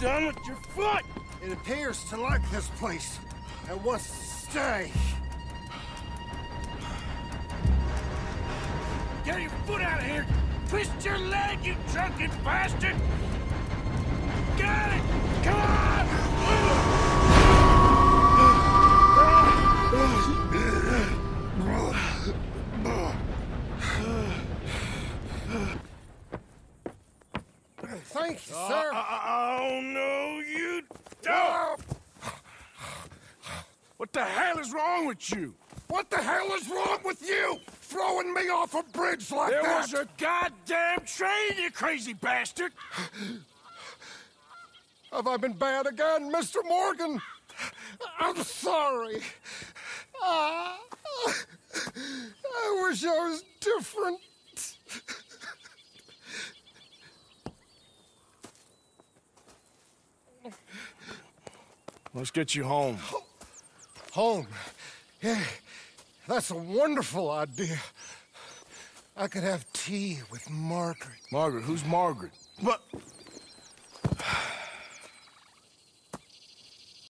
done with your foot? It appears to like this place and wants to stay. Get your foot out of here! Twist your leg, you drunken bastard! Thank you, on! sir. Oh, no, you don't! What the hell is wrong with you? What the hell is wrong with you? Throwing me off a bridge like There that? was a goddamn train, you crazy bastard! Have I been bad again, Mr. Morgan? I'm sorry. Ah, I wish I was different. Let's get you home. Home. Yeah, that's a wonderful idea. I could have tea with Margaret. Margaret, who's Margaret? But